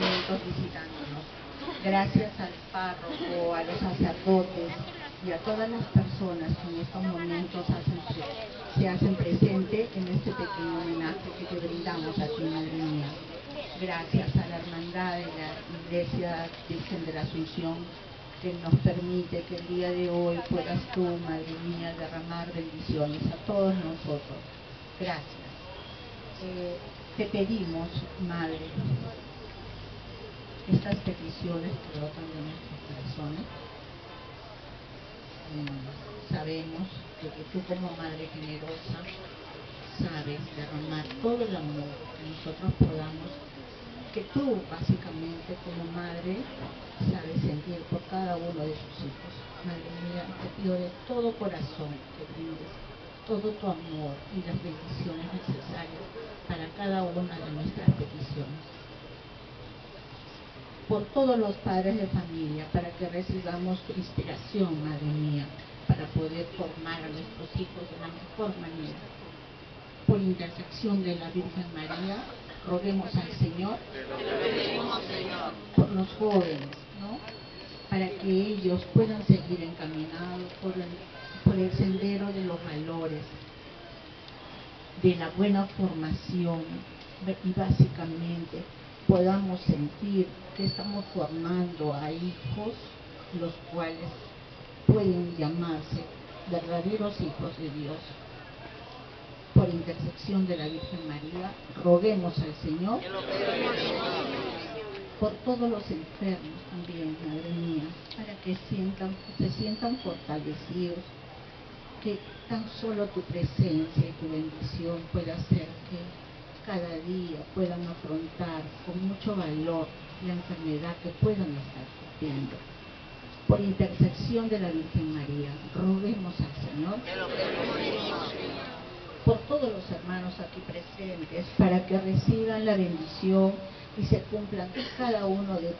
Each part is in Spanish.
visitándonos. Gracias al párroco, a los sacerdotes y a todas las personas que en estos momentos se hacen presente en este pequeño homenaje que te brindamos a ti, Madre mía. Gracias a la hermandad de la Iglesia Virgen de la Asunción que nos permite que el día de hoy puedas tú, Madre mía, derramar bendiciones a todos nosotros. Gracias. Eh, te pedimos, Madre, estas peticiones que brotan de nuestros corazones. Mm, sabemos que tú como Madre generosa sabes derramar todo el amor que nosotros podamos que tú básicamente como madre sabes sentir por cada uno de sus hijos. Madre mía, te pido de todo corazón que brindes todo tu amor y las bendiciones necesarias para cada una de nuestras peticiones. Por todos los padres de familia, para que recibamos tu inspiración, Madre mía, para poder formar a nuestros hijos de la mejor manera. Por intercesión de la Virgen María, roguemos al Señor por los jóvenes, ¿no? Para que ellos puedan seguir encaminados por el, por el sendero de los valores, de la buena formación y básicamente podamos sentir que estamos formando a hijos los cuales pueden llamarse verdaderos hijos de Dios. Por intercesión de la Virgen María, roguemos al Señor por todos los enfermos también, Madre mía, para que sientan, se sientan fortalecidos, que tan solo tu presencia y tu bendición pueda hacer que cada día puedan afrontar con mucho valor la enfermedad que puedan estar sufriendo. Por intercesión de la Virgen María, roguemos al Señor por todos los hermanos aquí presentes para que reciban la bendición y se cumplan cada uno de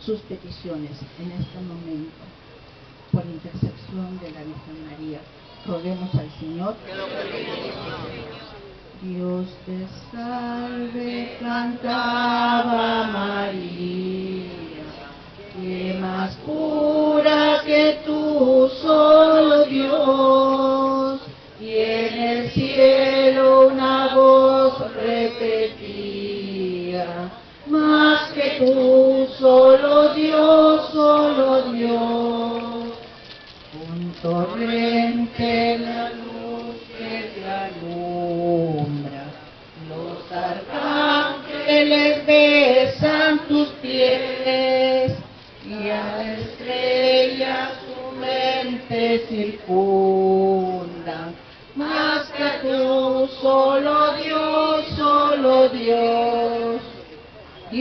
sus peticiones en este momento. Por intercesión de la Virgen María, roguemos al Señor. Dios te salve, cantaba María, que más pura que tú, solo Dios y en el cielo una voz repetía, más que tú, solo Dios, solo Dios. Un torrente